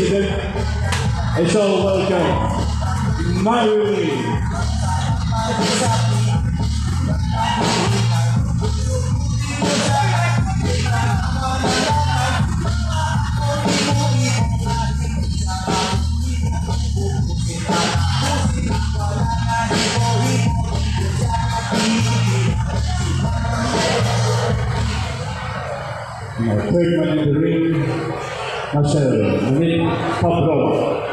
is all welcome, Marilyn. Now, third man na szereg. Mówili po prostu.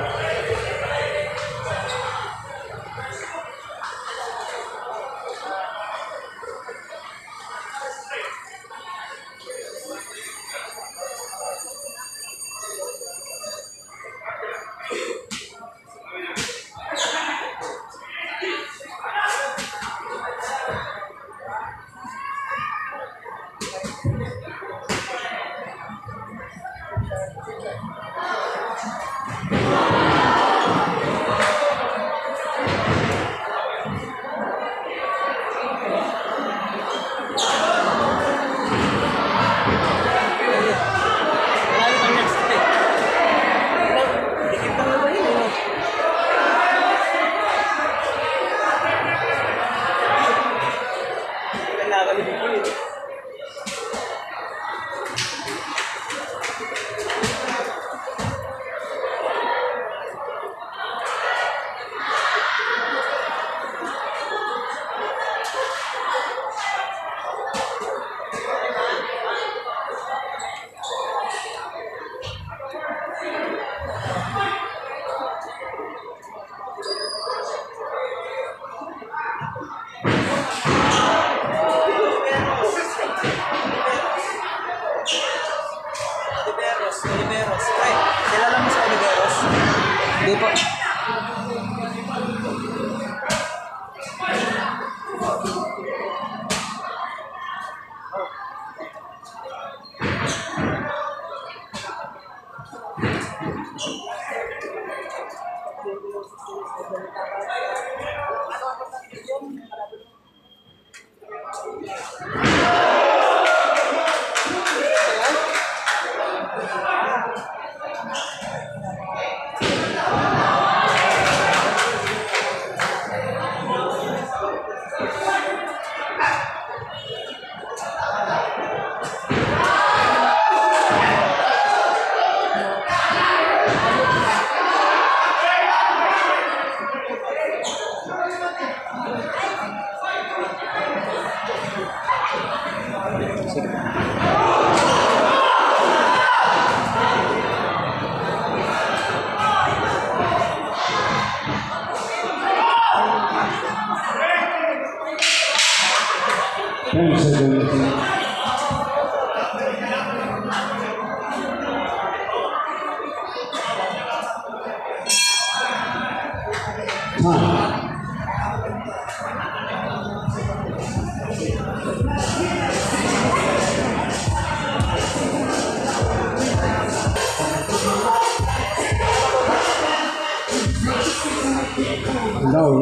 Now,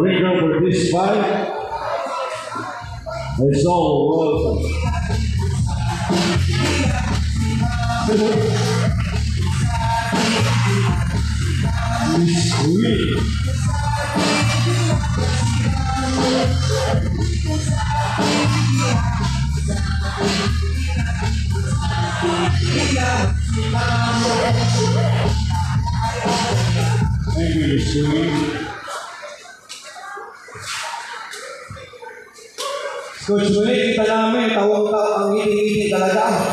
ring over this fight. It's all welcome. Coach Muli, kita namin, tawang tawang ang ngiti-ngiti talaga.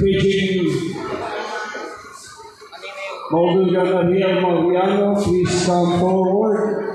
Pitching Mogul Ganahiel Mariano, please come forward.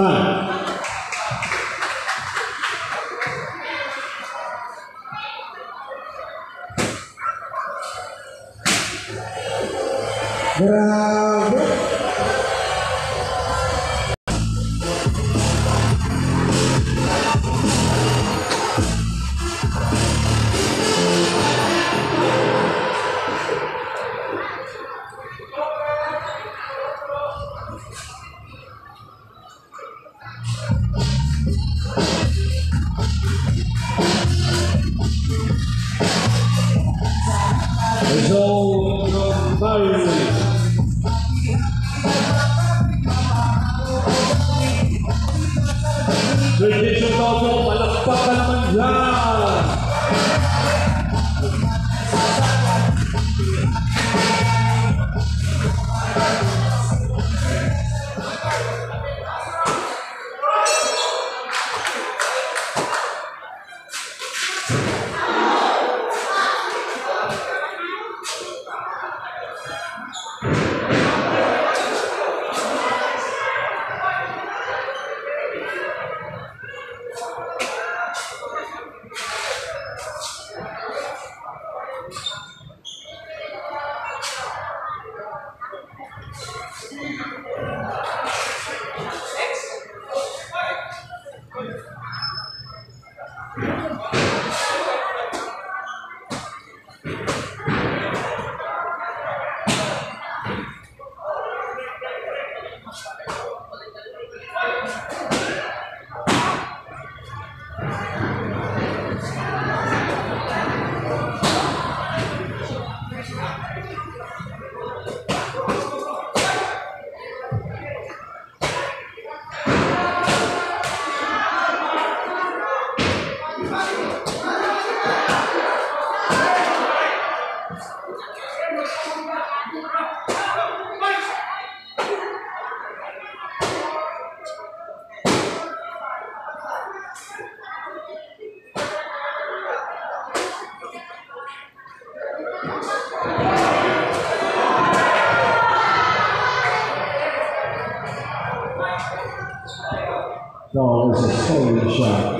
Pai, Tradition Toto, palakpak ka naman No, it was a stolen shot.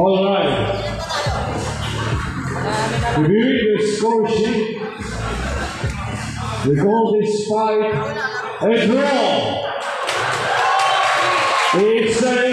All right. Reviewing the score sheet. We call this fight a draw. It's a